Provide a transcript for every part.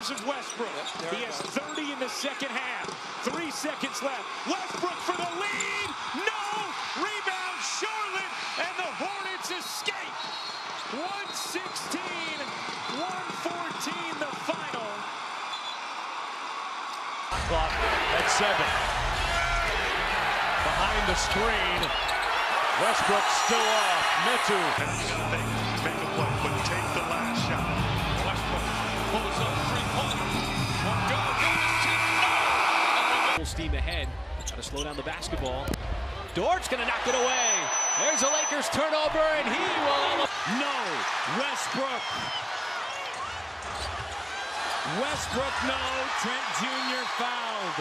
This is Westbrook. He has 30 in the second half. Three seconds left. Westbrook for the lead. No! Rebound, Charlotte, and the Hornets escape. 116, 114, the final. Clock at seven. Behind the screen. Westbrook still off. Metu. Make a play, but take the last shot. Westbrook pulls up three-pointer. Steam ahead. Trying to slow down the basketball. Dort's going to knock it away. There's a Lakers turnover, and he will. No! Westbrook. Westbrook, no. Trent Jr. fouled.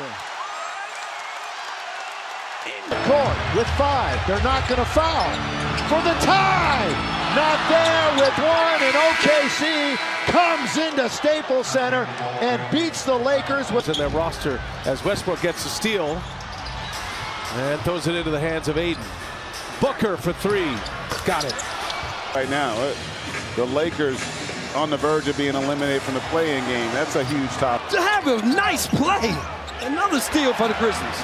In the court with five. They're not going to foul for the tie. Not there with one, and OKC comes into Staples Center and beats the Lakers with in their roster as Westbrook gets the steal and throws it into the hands of Aiden. Booker for three. Got it. right now. Uh, The Lakers on the verge of being eliminated from the play-in game. That's a huge top. to have a nice play. Another steal for the Grizzlies.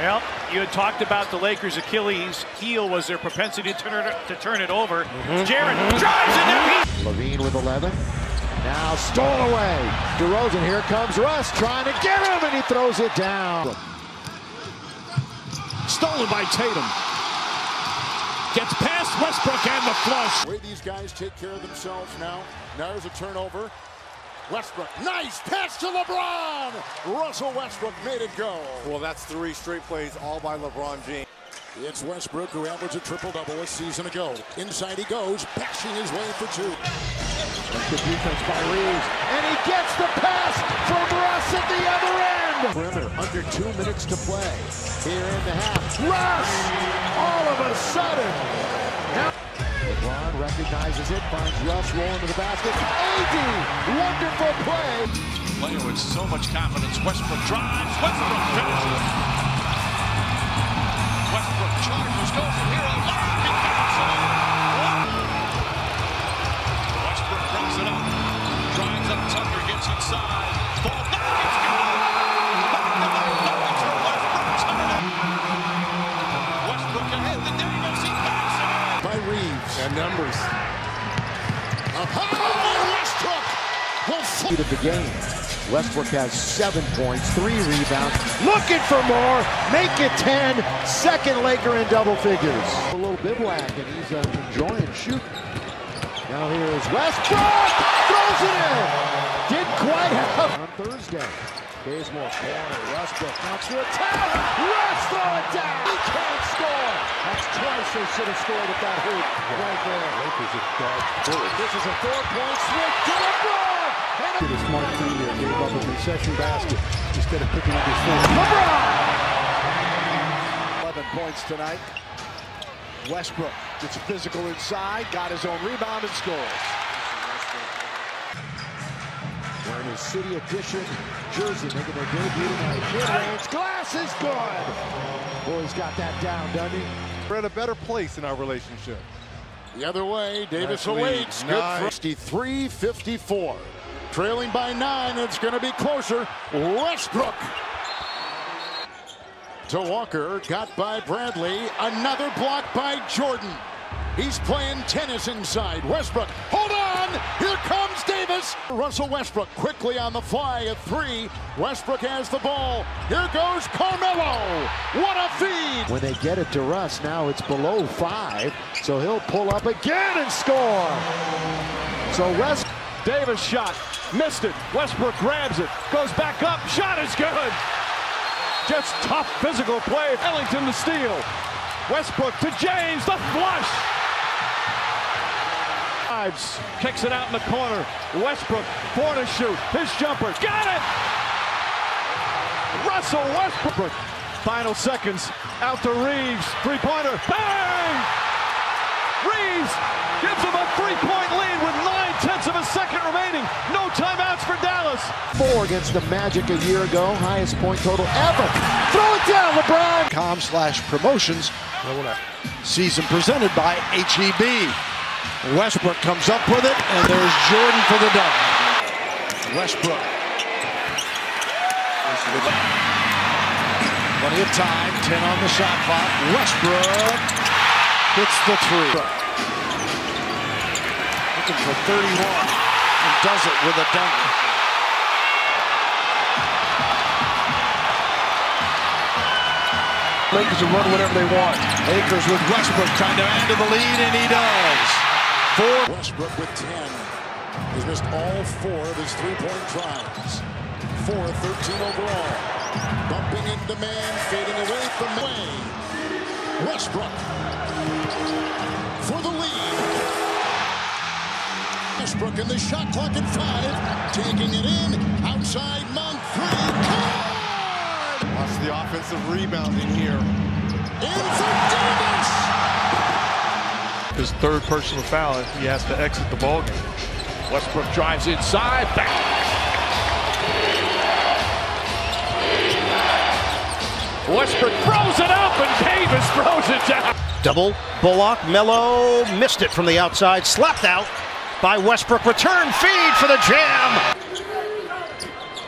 Well, you had talked about the Lakers' Achilles heel was their propensity to turn it, to turn it over. Mm-hmm. Jared mm-hmm. drives it and LaVine with 11. Now stole away. DeRozan, here comes Russ trying to get him, and he throws it down. Stolen by Tatum. Gets past Westbrook and the flush. way these guys take care of themselves now. Now there's a turnover. Westbrook, nice pass to LeBron. Russell Westbrook made it go. Well, that's three straight plays all by LeBron James. It's Westbrook who averaged a triple-double a season ago. Inside he goes, bashing his way for two. Good defense by Reaves, and he gets the pass from Russ at the other end. Perimeter, under two minutes to play here in the half. Russ, all of a sudden. LeBron recognizes it, finds Russ rolling to the basket. AD, wonderful play. Player with so much confidence. Westbrook drives. Westbrook finishes. Westbrook charges. Goes from here. A lob. He counts it. Westbrook brings it up. Drives up Tucker. Gets inside. Numbers. Up high, Westbrook will fall. Lead of the game. Westbrook has seven points, three rebounds. Looking for more. Make it 10. Second Laker in double figures. A little bivouac, and he's uh, enjoying shooting. Now here is Westbrook. Throws it in. Didn't quite have. On Thursday. Bazemore corner. Westbrook wants to attack. Russ throw down. He can't score. That's twice they should have scored at that hoop right there. Lakers have dodged This is a four-point switch to LeBron. And Did a smart thing there. Gave up a concession basket instead of picking up his foot. LeBron. 11 points tonight. Westbrook gets physical inside, got his own rebound and scores. Wearing City Edition jersey, making their debut tonight. Mid-range, glass is good. Boy, he's got that down, doesn't he? We're at a better place in our relationship. The other way, Davis Nice lead. awaits. Good Nice. for 63-54. Trailing by nine, it's going to be closer. Westbrook. To Walker, got by Bradley. Another block by Jordan. He's playing tennis inside. Westbrook, hold on! Here comes Davis. Russell Westbrook quickly on the fly at three. Westbrook has the ball. Here goes Carmelo. What a feed! When they get it to Russ, now it's below five, so he'll pull up again and score. So West. Davis shot. Missed it. Westbrook grabs it. Goes back up. Shot is good. Just tough physical play. Ellington the steal. Westbrook to James. The flush. Drives. Kicks it out in the corner. Westbrook. Four to shoot. His jumper. Got it. Russell Westbrook. Final seconds. Out to Reaves. Three-pointer. Bang! Reaves gives him a three-point lead with nine tenths of a second remaining. No timeouts for Dallas. Four against the Magic a year ago, highest point total ever. Throw it down, LeBron. Com slash promotions. Season presented by HEB. Westbrook comes up with it, and there's Jordan for the dunk. Westbrook. Plenty of time, 10 on the shot clock. Westbrook hits the three. Looking for 31 and does it with a dunk. Lakers will run whatever they want. Lakers with Westbrook trying to add to the lead, and he does. Four. Westbrook with 10. He's missed all four of his three-point tries. Four, 13 overall. Bumping into man, fading away from Wayne. Westbrook for the lead. Westbrook in the shot clock at five. Taking it in. Outside Monk. Three. Card! Watch the offensive rebounding here. In for Davis. His third personal foul, if he has to exit the ball game. Westbrook drives inside. Back. Westbrook throws it up and Davis throws it down. Double Bullock. Melo missed it from the outside. Slapped out by Westbrook. Return feed for the jam.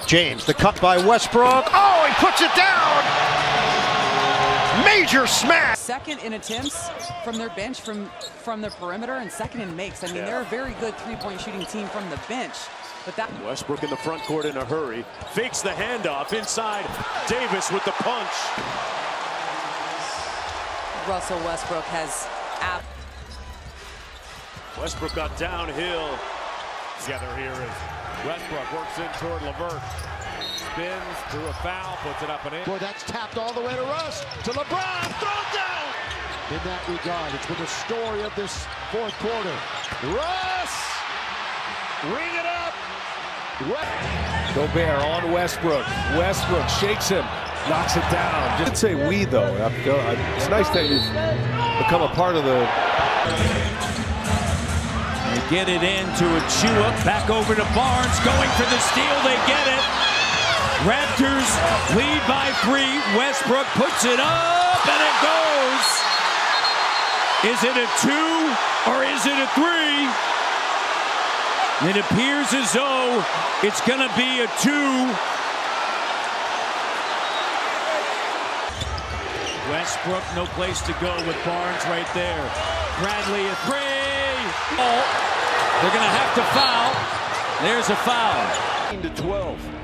James, the cut by Westbrook. Oh, he puts it down. Major smash. Second in attempts from their bench, from from their perimeter, and second in makes. I mean, yeah. they're a very good three-point shooting team from the bench. But that Westbrook in the front court in a hurry. Fakes the handoff inside. Davis with the punch. Russell Westbrook has app. Westbrook got downhill. Together here is Westbrook works in toward LeVert. Spins to a foul, puts it up and in. Boy, that's tapped all the way to Russ. To LeBron, throw it down! In that regard, it's been the story of this fourth quarter. Russ! Ring it up! Gobert on Westbrook. Westbrook shakes him, knocks it down. Just say we though. It's nice that you've become a part of the. They get it into a chew up, back over to Barnes, going for the steal. They get it. Raptors lead by three. Westbrook puts it up and it goes. Is it a two or is it a three? It appears as though it's going to be a two. Westbrook, no place to go with Barnes right there. Bradley a three. Oh, they're going to have to foul. There's a foul. To 12.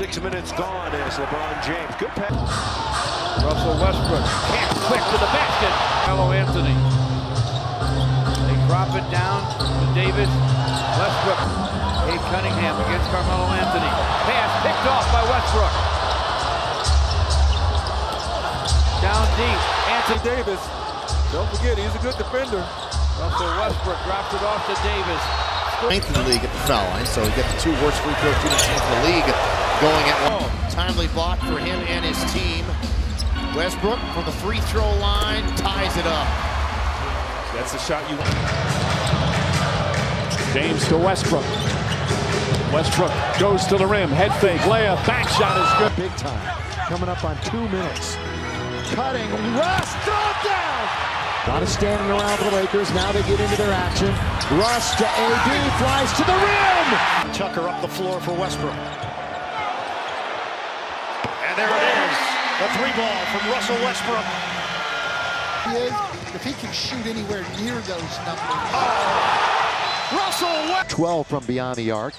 Six minutes gone as LeBron James. Good pass. Russell Westbrook can't quick to the basket. Carmelo Anthony. They drop it down to Davis. Westbrook. Cade Cunningham against Carmelo Anthony. Pass picked off by Westbrook. Down deep. Anthony Davis. Don't forget, he's a good defender. Russell Westbrook drops it off to Davis. Ninth in the league at the foul line, so he got the two worst free throw shooting in the league going at one. Timely block for him and his team. Westbrook from the free throw line ties it up. That's the shot you want. James to Westbrook. Westbrook goes to the rim. Head fake. Layup. Back shot is good. Big time. Coming up on two minutes. Cutting. Russ. Throw it down. A standing around for the Lakers. Now they get into their action. Russ to AD. Flies to the rim. Tucker up the floor for Westbrook. And there it is. The three ball from Russell Westbrook. If he can shoot anywhere near those numbers. Oh. Russell West 12 from beyond the arc.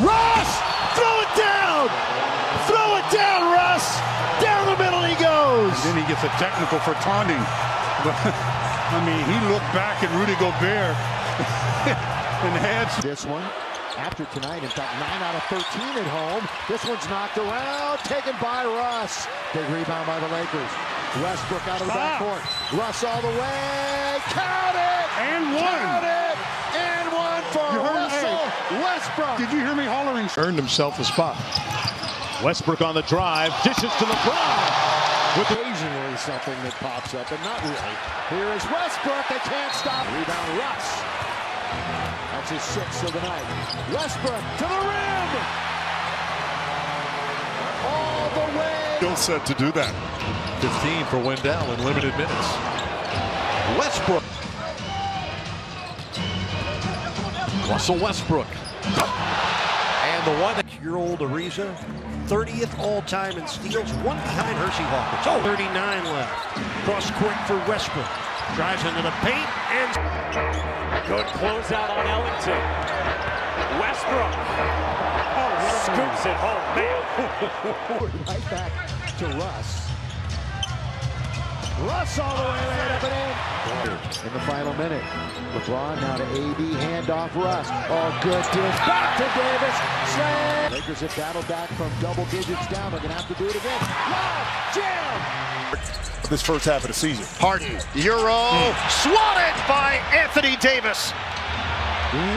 Russ! Throw it down! Throw it down, Russ! Down the middle he goes! And then he gets a technical for taunting. But, I mean, he looked back at Rudy Gobert and had this one after tonight. In fact, 9 out of 13 at home. This one's knocked around, taken by Russ. Big rebound by the Lakers. Westbrook out of the backcourt. Russ all the way. Count it! And one. Count it! And one for Russell hey, Westbrook. Did you hear me hollering? Earned himself a spot. Westbrook on the drive. Dishes to LeBron. With occasionally something that pops up, but not really. Here is Westbrook. They can't stop. Rebound Russ. That's his sixth of the night. Westbrook to the rim! All the way! Still set to do that. 15 for Wendell in limited minutes. Westbrook. Russell Westbrook. And the one year old Ariza, 30th all time in steals, one behind Hersey Hawkins. Oh, 39 left. Cross court for Westbrook. Drives into the paint and. Good closeout on Ellington. Westbrook. Oh, scoops it home, man. right back to Russ. Russ all the way right up and in. In the final minute. LeBron now to AD, handoff Russ. Oh, good dish. Back to Davis. Slam. Lakers have battled back from double digits down. They're going to have to do it again. Lob, jam. This first half of the season. Harden, Euro, swatted by Anthony Davis.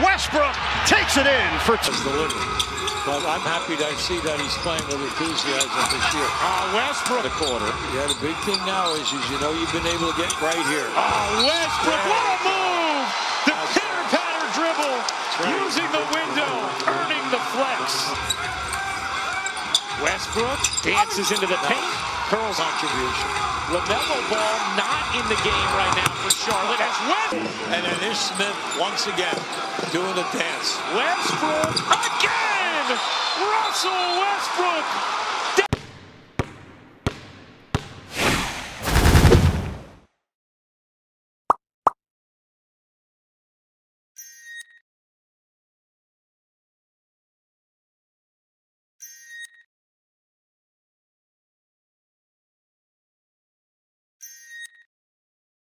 Westbrook takes it in for two. But I'm happy to see that he's playing with enthusiasm this year. Ah, Westbrook. The quarter. Yeah, the big thing now is, is you know you've been able to get right here. Ah, Westbrook, what a move! The pitter-patter dribble, using the window, earning the flex. Westbrook dances into the paint, curls contribution. LaMelo Ball not in the game right now for Charlotte as West. And then Ish Smith once again doing the dance. Westbrook again! Russell Westbrook